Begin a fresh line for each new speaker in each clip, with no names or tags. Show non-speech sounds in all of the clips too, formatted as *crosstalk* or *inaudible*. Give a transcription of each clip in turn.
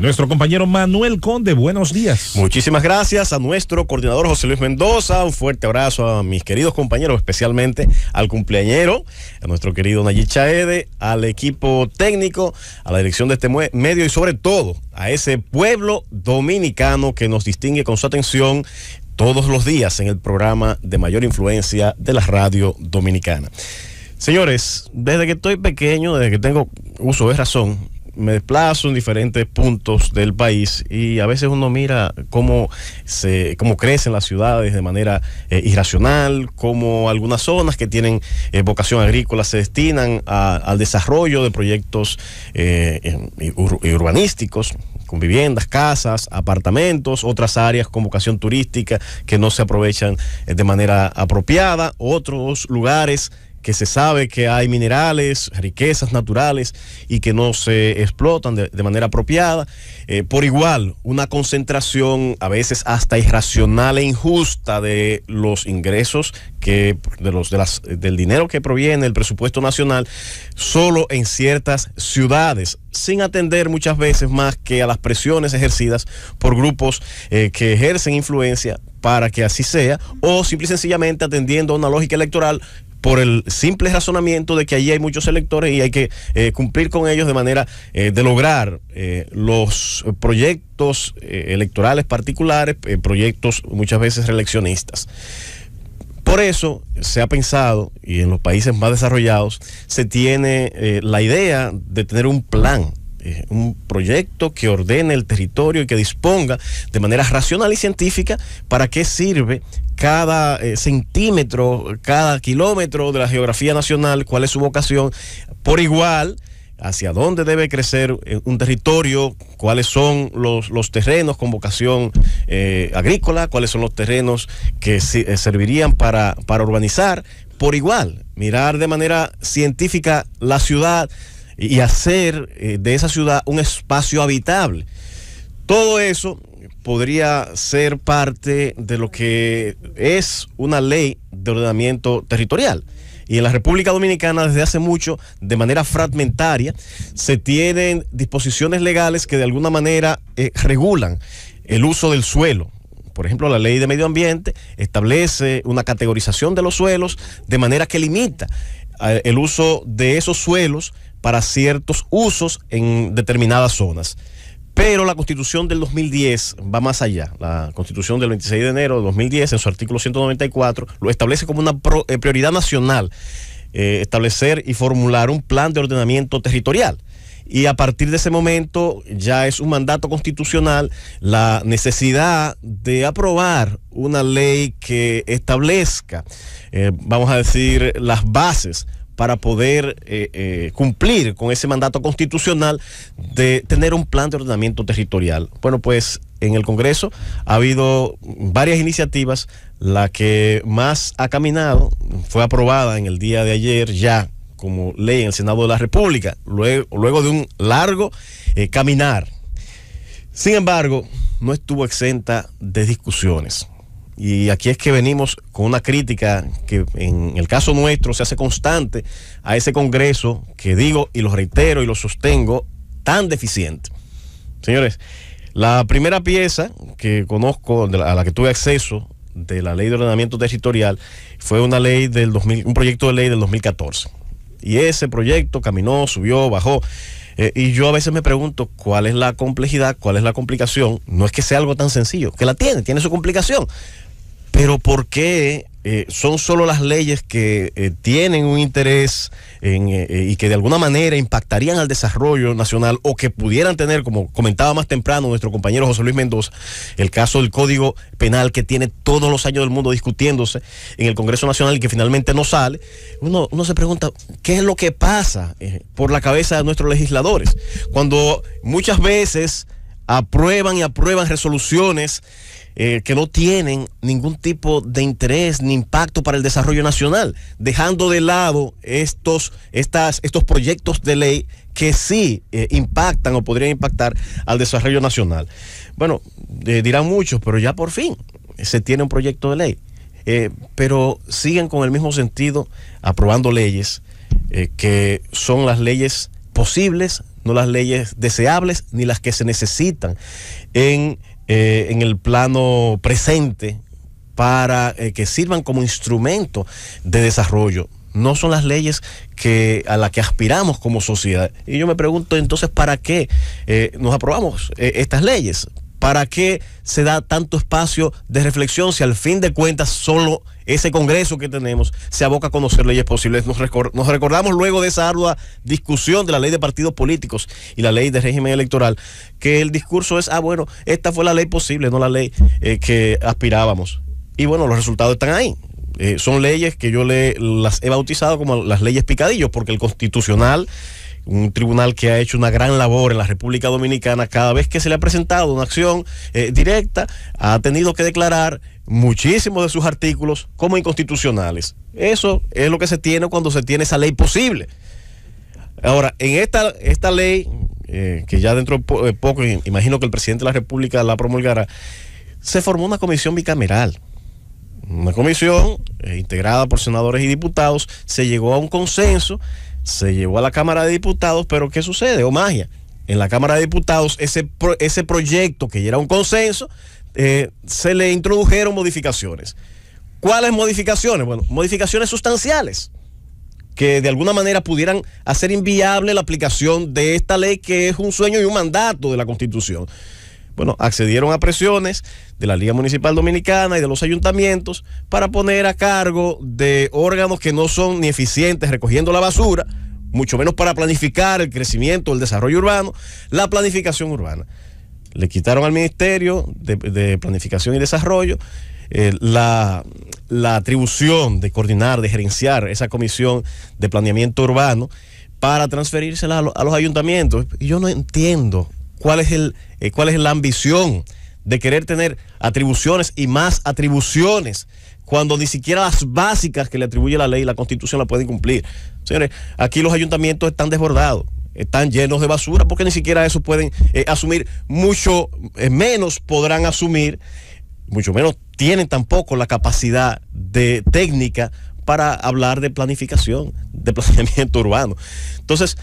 Nuestro compañero Manuel Conde, buenos días.
Muchísimas gracias a nuestro coordinador José Luis Mendoza. Un fuerte abrazo a mis queridos compañeros, especialmente al cumpleañero, a nuestro querido Nayib Chaede, al equipo técnico, a la dirección de este medio y sobre todo a ese pueblo dominicano que nos distingue con su atención todos los días en el programa de mayor influencia de la radio dominicana. Señores, desde que estoy pequeño, desde que tengo uso de razón, me desplazo en diferentes puntos del país y a veces uno mira cómo, se, cómo crecen las ciudades de manera eh, irracional, cómo algunas zonas que tienen eh, vocación agrícola se destinan al desarrollo de proyectos eh, urbanísticos con viviendas, casas, apartamentos, otras áreas con vocación turística que no se aprovechan de manera apropiada, otros lugares que se sabe que hay minerales, riquezas naturales y que no se explotan de, manera apropiada. Eh, por igual, una concentración a veces hasta irracional e injusta de los ingresos que de los de las del dinero que proviene del presupuesto nacional solo en ciertas ciudades sin atender muchas veces más que a las presiones ejercidas por grupos eh, que ejercen influencia para que así sea o simple y sencillamente atendiendo a una lógica electoral por el simple razonamiento de que allí hay muchos electores y hay que eh, cumplir con ellos de manera eh, de lograr eh, los proyectos electorales particulares, proyectos muchas veces reeleccionistas. Por eso se ha pensado, y en los países más desarrollados, se tiene la idea de tener un plan un proyecto que ordene el territorio y que disponga de manera racional y científica para qué sirve cada eh, centímetro, cada kilómetro de la geografía nacional, cuál es su vocación, por igual hacia dónde debe crecer eh, un territorio, cuáles son los, los terrenos con vocación eh, agrícola, cuáles son los terrenos que servirían para, para urbanizar, por igual, mirar de manera científica la ciudad y hacer de esa ciudad un espacio habitable. Todo eso podría ser parte de lo que es una ley de ordenamiento territorial. Y en la República Dominicana desde hace mucho, de manera fragmentaria, se tienen disposiciones legales que de alguna manera eh, regulan el uso del suelo. Por ejemplo, la ley de medio ambiente establece una categorización de los suelos de manera que limita eh, el uso de esos suelos para ciertos usos en determinadas zonas. Pero la constitución del 2010 va más allá. La constitución del 26 de enero de 2010, en su artículo 194, lo establece como una eh, prioridad nacional, eh, establecer y formular un plan de ordenamiento territorial. Y a partir de ese momento ya es un mandato constitucional la necesidad de aprobar una ley que establezca, eh, vamos a decir, las bases para poder eh, eh, cumplir con ese mandato constitucional de tener un plan de ordenamiento territorial. Bueno, pues en el Congreso ha habido varias iniciativas. La que más ha caminado fue aprobada en el día de ayer ya como ley en el Senado de la República, luego, luego de un largo eh, caminar. Sin embargo, no estuvo exenta de discusiones. Y aquí es que venimos con una crítica que en el caso nuestro se hace constante a ese Congreso que digo y lo reitero y lo sostengo tan deficiente. Señores, la primera pieza que conozco, a la que tuve acceso de la ley de ordenamiento territorial, fue una ley del 2000, un proyecto de ley del 2014. Y ese proyecto caminó, subió, bajó. Eh, y yo a veces me pregunto cuál es la complejidad, cuál es la complicación. No es que sea algo tan sencillo, que la tiene, tiene su complicación. Pero ¿por qué eh, son solo las leyes que eh, tienen un interés eh, y que de alguna manera impactarían al desarrollo nacional o que pudieran tener, como comentaba más temprano nuestro compañero José Luis Mendoza, el caso del Código Penal que tiene todos los años del mundo discutiéndose en el Congreso Nacional y que finalmente no sale? Uno, uno se pregunta, ¿qué es lo que pasa por la cabeza de nuestros legisladores? Cuando muchas veces aprueban y aprueban resoluciones eh, que no tienen ningún tipo de interés ni impacto para el desarrollo nacional, dejando de lado estos, estas, estos proyectos de ley que sí eh, impactan o podrían impactar al desarrollo nacional. Bueno, eh, dirán muchos, pero ya por fin se tiene un proyecto de ley. pero siguen con el mismo sentido aprobando leyes que son las leyes posibles no las leyes deseables ni las que se necesitan en, eh, en el plano presente para eh, que sirvan como instrumento de desarrollo. No son las leyes que, a las que aspiramos como sociedad. Y yo me pregunto entonces, ¿para qué eh, nos aprobamos estas leyes? ¿Para qué se da tanto espacio de reflexión si al fin de cuentas solo ese Congreso que tenemos se aboca a conocer leyes posibles? Nos, recordamos luego de esa ardua discusión de la ley de partidos políticos y la ley de régimen electoral, que el discurso es, ah, bueno, esta fue la ley posible, no la ley eh, que aspirábamos. Y bueno, los resultados están ahí. Eh, son leyes que yo le, las he bautizado como las leyes picadillos, porque el constitucional un tribunal que ha hecho una gran labor en la República Dominicana, cada vez que se le ha presentado una acción eh, directa, ha tenido que declarar muchísimos de sus artículos como inconstitucionales. Eso es lo que se tiene cuando se tiene esa ley posible. Ahora, en esta, esta ley, eh, que ya dentro de poco, imagino que el presidente de la República la promulgará, se formó una comisión bicameral. Una comisión eh, integrada por senadores y diputados, se llegó a un consenso se llevó a la Cámara de Diputados, pero ¿qué sucede? O magia. En la Cámara de Diputados, ese, ese proyecto que ya era un consenso, eh, se le introdujeron modificaciones. ¿Cuáles modificaciones? Bueno, modificaciones sustanciales que de alguna manera pudieran hacer inviable la aplicación de esta ley que es un sueño y un mandato de la Constitución bueno, accedieron a presiones de la Liga Municipal Dominicana y de los ayuntamientos para poner a cargo de órganos que no son ni eficientes recogiendo la basura, mucho menos para planificar el crecimiento, el desarrollo urbano, la planificación urbana. Le quitaron al Ministerio de, Planificación y Desarrollo eh, la, atribución de coordinar, de gerenciar esa comisión de planeamiento urbano para transferírsela a los ayuntamientos. Y yo no entiendo cuál es, el, eh, cuál es la ambición de querer tener atribuciones y más atribuciones cuando ni siquiera las básicas que le atribuye la ley y la constitución la pueden cumplir. Señores, aquí los ayuntamientos están desbordados, están llenos de basura porque ni siquiera eso pueden eh, asumir, mucho eh, menos podrán asumir, mucho menos tienen tampoco la capacidad de técnica para hablar de planificación, de *laughs* planeamiento urbano. Entonces,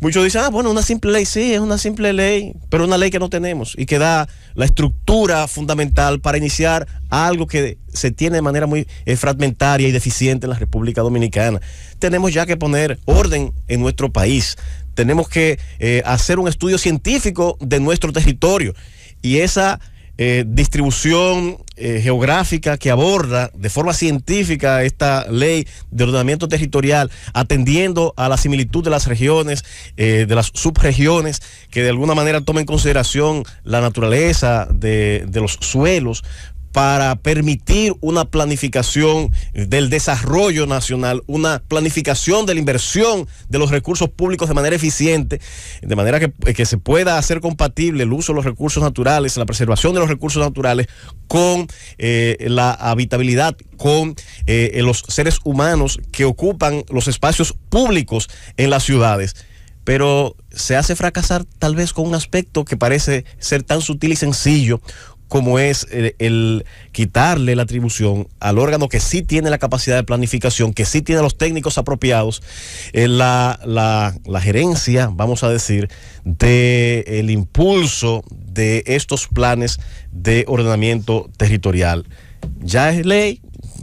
Muchos dicen, ah, bueno, una simple ley, sí, es una simple ley, pero una ley que no tenemos y que da la estructura fundamental para iniciar algo que se tiene de manera muy eh, fragmentaria y deficiente en la República Dominicana. Tenemos ya que poner orden en nuestro país, tenemos que eh, hacer un estudio científico de nuestro territorio y esa eh, distribución eh, geográfica que aborda de forma científica esta ley de ordenamiento territorial, atendiendo a la similitud de las regiones, eh, de las subregiones, que de alguna manera tomen en consideración la naturaleza de, de los suelos, para permitir una planificación del desarrollo nacional, una planificación de la inversión de los recursos públicos de manera eficiente, de manera que, se pueda hacer compatible el uso de los recursos naturales, la preservación de los recursos naturales con eh, la habitabilidad, con eh, los seres humanos que ocupan los espacios públicos en las ciudades. Pero se hace fracasar tal vez con un aspecto que parece ser tan sutil y sencillo como es eh, el, quitarle la atribución al órgano que sí tiene la capacidad de planificación, que sí tiene los técnicos apropiados, eh, la, la, gerencia, vamos a decir, del el impulso de estos planes de ordenamiento territorial. Ya es ley,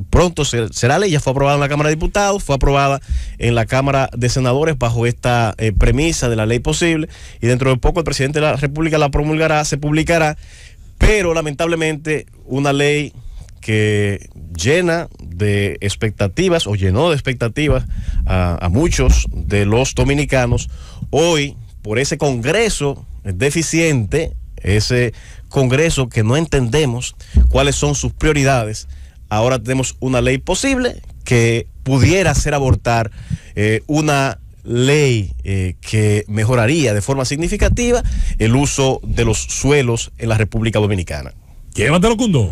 pronto será ley, ya fue aprobada en la Cámara de Diputados, fue aprobada en la Cámara de Senadores bajo esta eh, premisa de la ley posible y dentro de poco el presidente de la República la promulgará, se publicará pero lamentablemente una ley que llena de expectativas o llenó de expectativas a, muchos de los dominicanos, hoy por ese Congreso deficiente, ese Congreso que no entendemos cuáles son sus prioridades, ahora tenemos una ley posible que pudiera hacer abortar eh, una ley eh, que mejoraría de forma significativa el uso de los suelos en la República Dominicana.
Llévatelo, Cundo.